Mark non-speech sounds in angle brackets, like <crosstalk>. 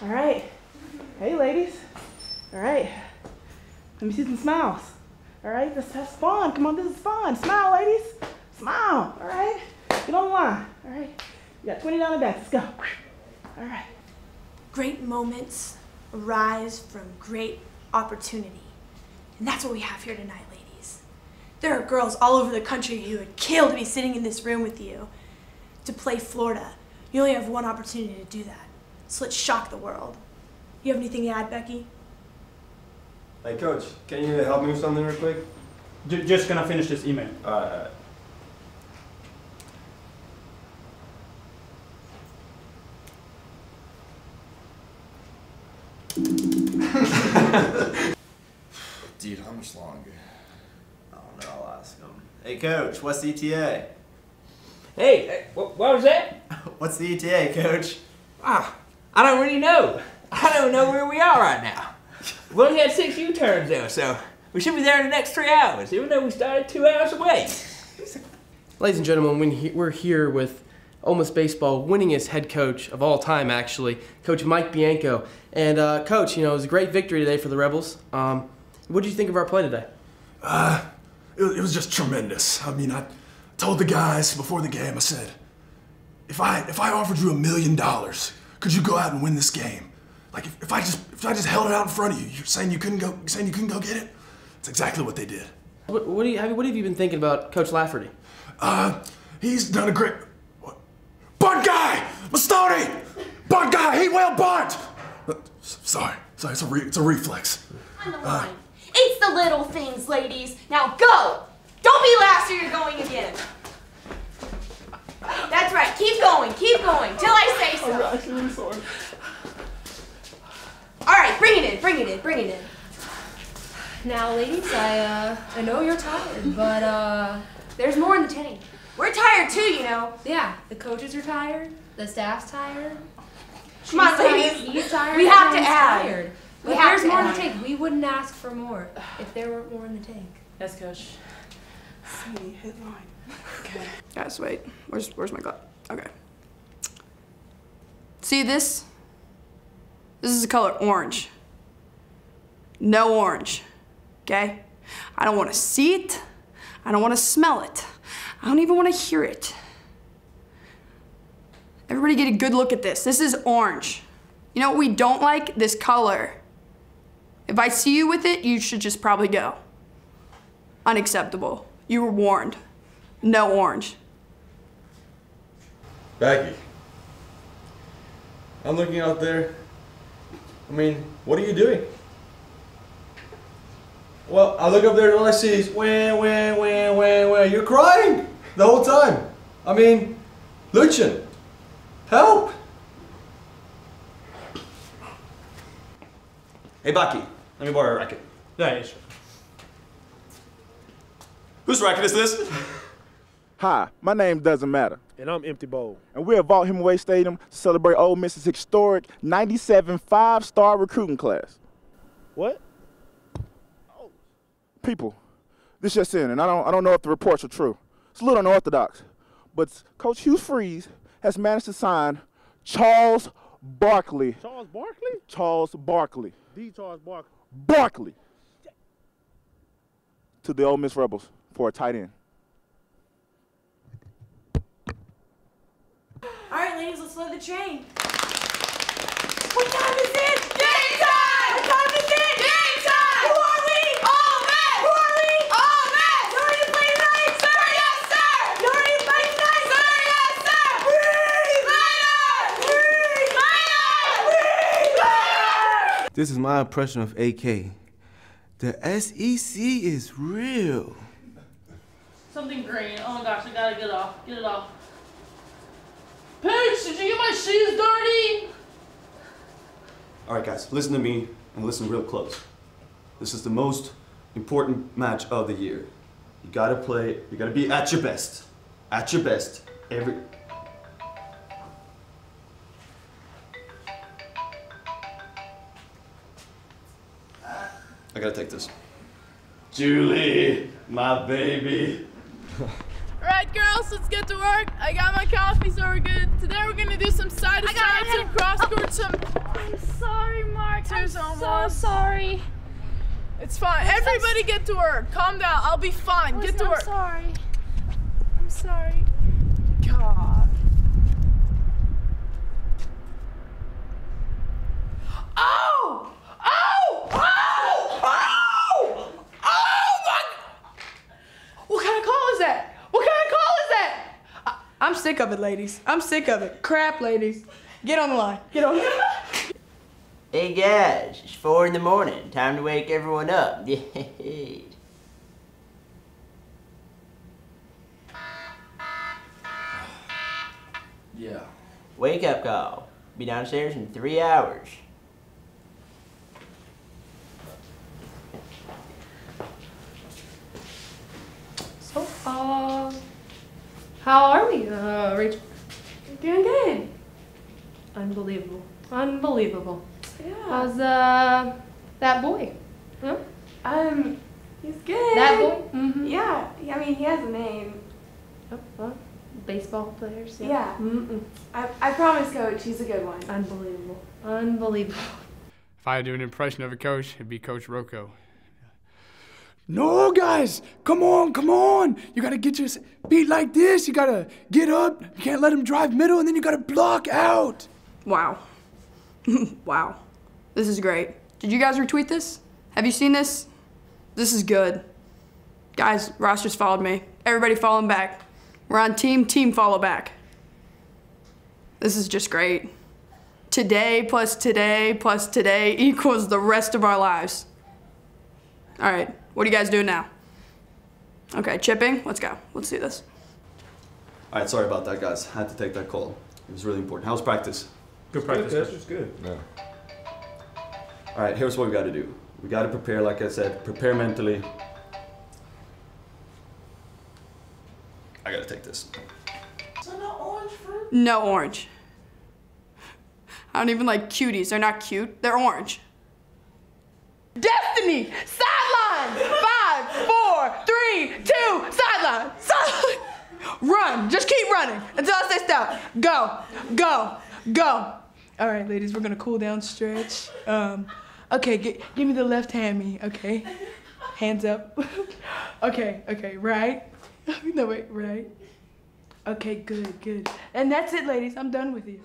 All right. Hey, ladies. All right. Let me see some smiles. All right, let's have fun. Come on, this is fun. Smile, ladies. Smile. All right. Get on the line. All right. You got 20 down the back. Let's go. All right. Great moments arise from great opportunity. And that's what we have here tonight, ladies. There are girls all over the country who would kill to be sitting in this room with you to play Florida. You only have one opportunity to do that. So let's shock the world. You have anything to add, Becky? Hey, coach, can you help me with something real quick? J- just gonna finish this email. Alright. <laughs> Dude, how much longer? I don't know, I'll ask him. Hey, coach, what's the ETA? Hey, what, what was that? <laughs> What's the ETA, coach? Ah, I don't really know. I don't know where we are right now. We only had six U-turns though, so we should be there in the next three hours, even though we started two hours away. Ladies and gentlemen, we're here with Ole Miss Baseball winningest head coach of all time, actually, Coach Mike Bianco. And, uh, Coach, you know, it was a great victory today for the Rebels. Um, what did you think of our play today? Uh, it, it was just tremendous. I mean, I told the guys before the game, I said, if I if I offered you a million dollars, could you go out and win this game? Like if, if I just if I just held it out in front of you, you're saying you couldn't go you're saying you couldn't go get it? That's exactly what they did. What, what, do you, have, what have you been thinking about Coach Lafferty? Uh, he's done a great. What? Bunt guy, Mastoni, bunt guy, he will bunt. Uh, sorry, sorry, it's a re, it's a reflex. On the line. It's the little things, ladies. Now go! Don't be last or you're going again. That's right. Keep going. Keep going till I say so. I'm actually really. All right, bring it in. Bring it in. Bring it in. Now, ladies, I uh, I know you're tired, but uh, there's more in the tank. We're tired too, you know. Yeah, the coaches are tired, the staff's tired. Come on, ladies. He's tired. We have to add. Tired. We But have there's to more add. in the tank. We wouldn't ask for more if there weren't more in the tank. Yes, coach. City headline. Okay. Guys, wait. Where's where's my glove? Okay. See this? This is the color orange. No orange. Okay? I don't want to see it. I don't want to smell it. I don't even want to hear it. Everybody get a good look at this. This is orange. You know what we don't like? This color. If I see you with it, you should just probably go. Unacceptable. You were warned. No orange. Becky. I'm looking out there. I mean, what are you doing? Well, I look up there and all I see is wah, wah, wah, wah, wah. You're crying the whole time. I mean, Lucian, help! Hey, Becky, let me borrow a racket. Yeah, yeah, sure. Whose racket is this? Hi, my name doesn't matter. And I'm Empty Bowl. And we're at Vaught-Hemingway Stadium to celebrate Ole Miss's historic 97 five star recruiting class. What? Oh. People, this just in, and I don't, I don't know if the reports are true. It's a little unorthodox, but Coach Hugh Freeze has managed to sign Charles Barkley. Charles Barkley? Charles Barkley. D. Charles Barkley. Barkley. To the Ole Miss Rebels for a tight end. All right, ladies, let's load the train. What time is it? Game time! What time is it? Game time! Who are we? All men! Who are we? All men! You ready to play tonight? Sir, yes, sir! You ready to play tonight? Sir, yes, sir! Freeze! Fire! Freeze! Fire! Freeze! Fire! This is my impression of AK. The SEC is real. Something green. Oh my gosh, I gotta get it off. Get it off. Paige, did you get my shoes dirty? All right, guys, listen to me and listen real close. This is the most important match of the year. You gotta play, you gotta be at your best. At your best. Every. I gotta take this. Julie, my baby. <laughs> Alright, girls, let's get to work. I got my coffee, so we're good. Today we're gonna do some side to side, some cross oh, court, some I'm sorry, Mark. I'm almost. so sorry. It's fine. I'm so Everybody get to work. Calm down. I'll be fine. Listen, get to work. I'm sorry. I'm sorry. God. Oh! Oh! Oh! Oh! Oh my! What kind of call is that? What kind of call is that? I, I'm sick of it, ladies. I'm sick of it. Crap, ladies. Get on the line. Get on. <laughs> Hey guys, it's four in the morning. Time to wake everyone up. <laughs> Yeah. Wake up call. Be downstairs in three hours. So, uh, how are we, uh, Rachel? Doing good. Unbelievable. Unbelievable. Yeah. How's, uh, that boy? Huh? Um, he's good. That boy? Mm-hmm. Yeah. I mean, he has a name. Oh, well, baseball players. Yeah. Mm-mm. I, I promise, Coach. He's a good one. Unbelievable. Unbelievable. If I had to do an impression of a coach, it'd be Coach Rocco. No, guys, come on, come on. You gotta get your beat like this. You gotta get up. You can't let him drive middle, and then you gotta block out. Wow. <laughs> wow. This is great. Did you guys retweet this? Have you seen this? This is good. Guys, Ross just followed me. Everybody follow him back. We're on team, team follow back. This is just great. Today plus today plus today <laughs> equals the rest of our lives. All right, what are you guys doing now? Okay, chipping, let's go. Let's do this. All right, sorry about that, guys. I had to take that call. It was really important. How's practice? Good practice. Good, coach. it's good. Yeah. All right, here's what we got to do. We got to prepare, like I said, prepare mentally. I got to take this. No orange. Fruit? No orange. I don't even like cuties. They're not cute. They're orange. Destiny! Five, four, three, two, sideline! Sideline! Run! Just keep running until I say stop. Go! Go! Go! All right, ladies, we're gonna cool down, stretch. Um, okay, gi- give me the left hand, me. Okay, hands up. <laughs> okay, okay, right. <laughs> no wait, right. Okay, good, good. And that's it, ladies. I'm done with you.